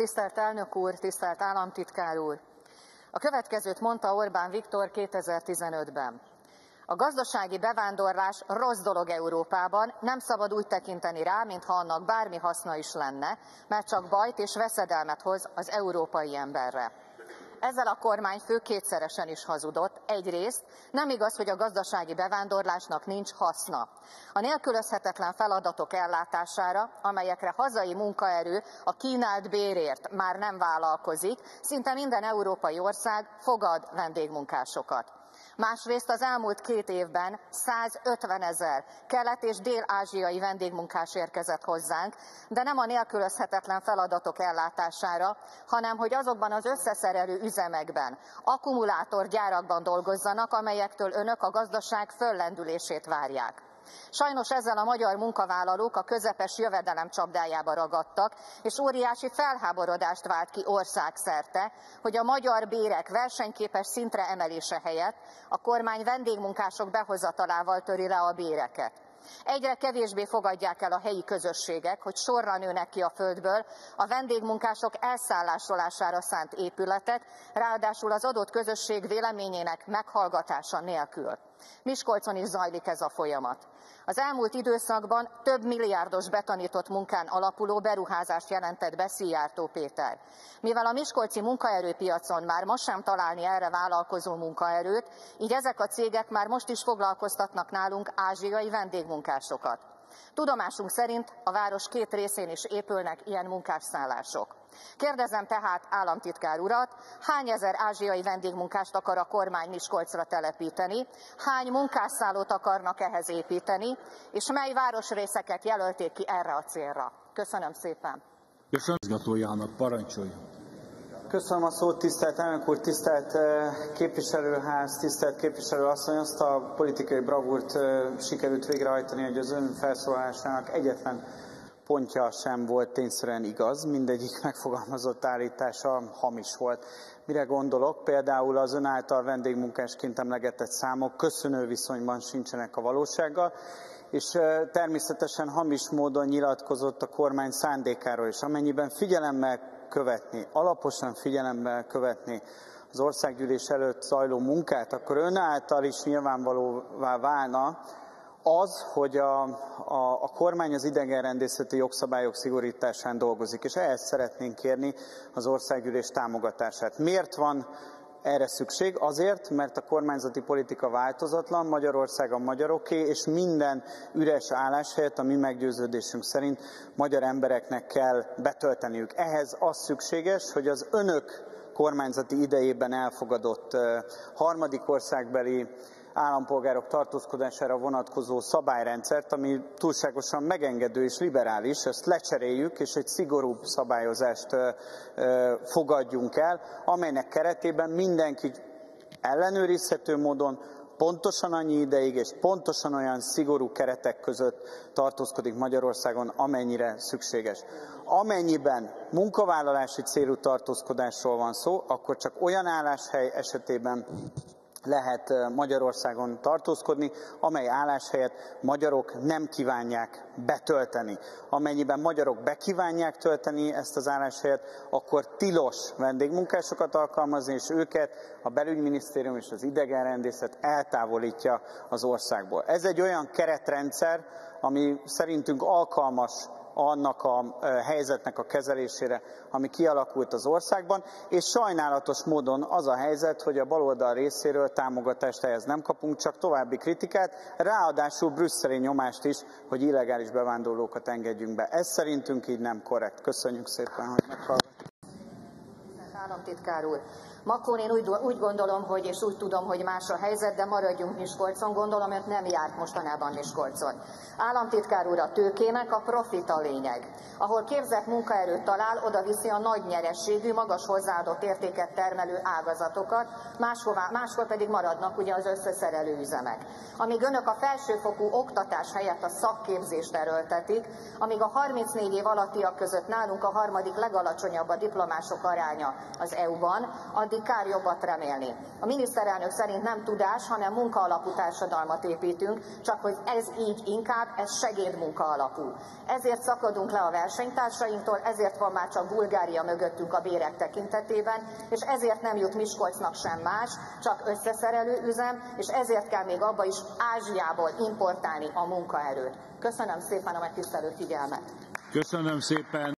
Tisztelt elnök úr, tisztelt államtitkár úr! A következőt mondta Orbán Viktor 2015-ben. A gazdasági bevándorlás rossz dolog Európában, nem szabad úgy tekinteni rá, mintha annak bármi haszna is lenne, mert csak bajt és veszedelmet hoz az európai emberre. Ezzel a kormányfő kétszeresen is hazudott. Egyrészt nem igaz, hogy a gazdasági bevándorlásnak nincs haszna. A nélkülözhetetlen feladatok ellátására, amelyekre hazai munkaerő a kínált bérért már nem vállalkozik, szinte minden európai ország fogad vendégmunkásokat. Másrészt az elmúlt két évben 150 ezer kelet- és dél-ázsiai vendégmunkás érkezett hozzánk, de nem a nélkülözhetetlen feladatok ellátására, hanem hogy azokban az összeszerelő üzemekben, akkumulátorgyárakban dolgozzanak, amelyektől önök a gazdaság föllendülését várják. Sajnos ezzel a magyar munkavállalók a közepes jövedelem csapdájába ragadtak, és óriási felháborodást vált ki országszerte, hogy a magyar bérek versenyképes szintre emelése helyett a kormány vendégmunkások behozatalával töri le a béreket. Egyre kevésbé fogadják el a helyi közösségek, hogy sorra nőnek ki a földből a vendégmunkások elszállásolására szánt épületek, ráadásul az adott közösség véleményének meghallgatása nélkül. Miskolcon is zajlik ez a folyamat. Az elmúlt időszakban több milliárdos betanított munkán alapuló beruházást jelentett be Szijjártó Péter. Mivel a miskolci munkaerőpiacon már most sem találni erre vállalkozó munkaerőt, így ezek a cégek már most is foglalkoztatnak nálunk ázsiai vendégmunkásokat. Tudomásunk szerint a város két részén is épülnek ilyen munkásszállások. Kérdezem tehát államtitkár urat, hány ezer ázsiai vendégmunkást akar a kormány Miskolcra telepíteni, hány munkásszállót akarnak ehhez építeni, és mely városrészeket jelölték ki erre a célra. Köszönöm szépen. Köszönöm, parancsolja. Köszönöm a szót, tisztelt elnök úr, tisztelt eh, képviselőház, tisztelt képviselő asszony. Azt a politikai bravúrt eh, sikerült végrehajtani, hogy az ön felszólalásának egyetlen pontja sem volt tényszerűen igaz, mindegyik megfogalmazott állítása hamis volt. Mire gondolok? Például az ön által vendégmunkásként emlegetett számok köszönő viszonyban sincsenek a valósággal, és természetesen hamis módon nyilatkozott a kormány szándékáról is, amennyiben figyelemmel követni, alaposan figyelemmel követni az országgyűlés előtt zajló munkát, akkor ön által is nyilvánvalóvá válna, az, hogy a, a, a kormány az idegenrendészeti jogszabályok szigorításán dolgozik, és ehhez szeretnénk kérni az országgyűlés támogatását. Miért van erre szükség? Azért, mert a kormányzati politika változatlan, Magyarország a magyaroké, és minden üres álláshelyet a mi meggyőződésünk szerint magyar embereknek kell betölteniük. Ehhez az szükséges, hogy az önök kormányzati idejében elfogadott harmadik országbeli állampolgárok tartózkodására vonatkozó szabályrendszert, ami túlságosan megengedő és liberális, ezt lecseréljük, és egy szigorúbb szabályozást fogadjunk el, amelynek keretében mindenki ellenőrizhető módon pontosan annyi ideig és pontosan olyan szigorú keretek között tartózkodik Magyarországon, amennyire szükséges. Amennyiben munkavállalási célú tartózkodásról van szó, akkor csak olyan álláshely esetében lehet Magyarországon tartózkodni, amely álláshelyet magyarok nem kívánják betölteni. Amennyiben magyarok bekívánják tölteni ezt az álláshelyet, akkor tilos vendégmunkásokat alkalmazni, és őket a belügyminisztérium és az idegenrendészet eltávolítja az országból. Ez egy olyan keretrendszer, ami szerintünk alkalmas annak a helyzetnek a kezelésére, ami kialakult az országban, és sajnálatos módon az a helyzet, hogy a baloldal részéről támogatást ehhez nem kapunk, csak további kritikát, ráadásul brüsszeli nyomást is, hogy illegális bevándorlókat engedjünk be. Ez szerintünk így nem korrekt. Köszönjük szépen, hogy meghallgattuk. Államtitkár úr, Makón én úgy, úgy gondolom, hogy és úgy tudom, hogy más a helyzet, de maradjunk Miskolcon, gondolom, mert nem járt mostanában Miskolcon. Államtitkár úr, a tőkének a profit a lényeg. Ahol képzett munkaerőt talál, oda viszi a nagy nyerességű, magas hozzáadott értéket termelő ágazatokat, máshová, máshol pedig maradnak ugye az összeszerelő üzemek. Amíg önök a felsőfokú oktatás helyett a szakképzést erőltetik, amíg a 34 év alattiak között nálunk a harmadik legalacsonyabb a diplomások aránya, az EU-ban, addig kár jobbat remélni. A miniszterelnök szerint nem tudás, hanem munka alapú társadalmat építünk, csak hogy ez így inkább, ez segédmunka alapú. Ezért szakadunk le a versenytársainktól, ezért van már csak Bulgária mögöttünk a bérek tekintetében, és ezért nem jut Miskolcnak sem más, csak összeszerelő üzem, és ezért kell még abba is Ázsiából importálni a munkaerőt. Köszönöm szépen a megtisztelő figyelmet! Köszönöm szépen.